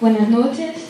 Buenas noches.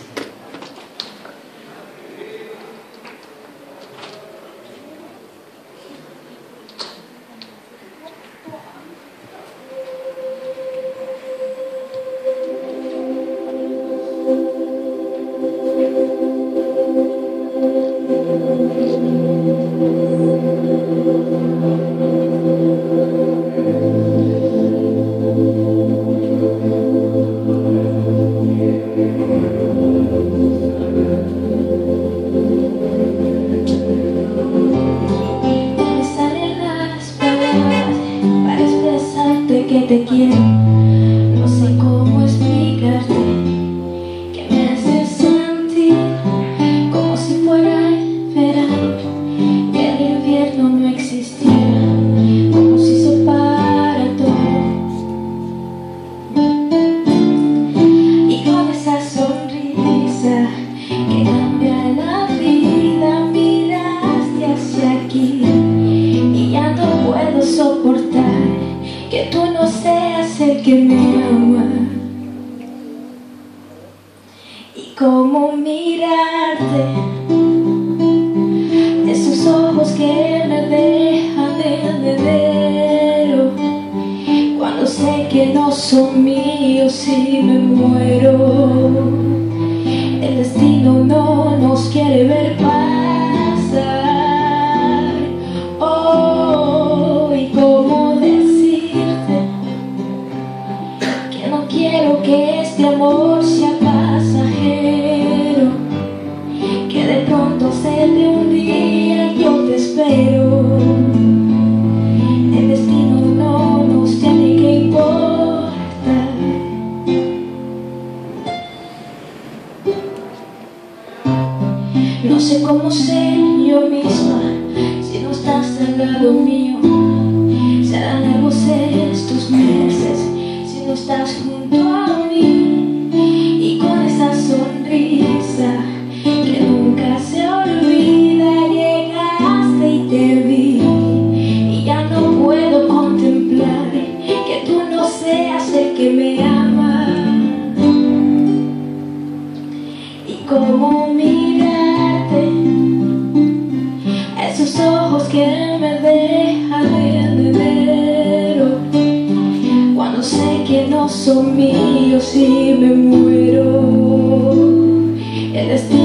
cómo mirarte. Esos ojos que me dejan de bebero Cuando sé que no son míos y me muero. El destino no nos quiere ver para No sé cómo ser yo misma si no estás al lado mío. Serán largos estos meses si no estás junto son míos y me muero. El destino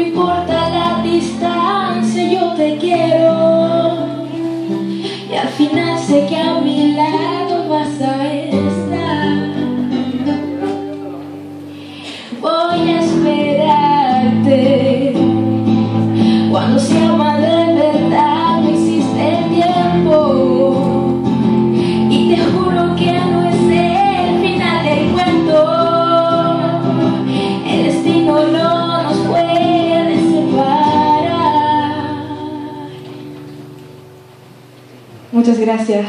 me importa la distancia, yo te quiero. Muchas gracias.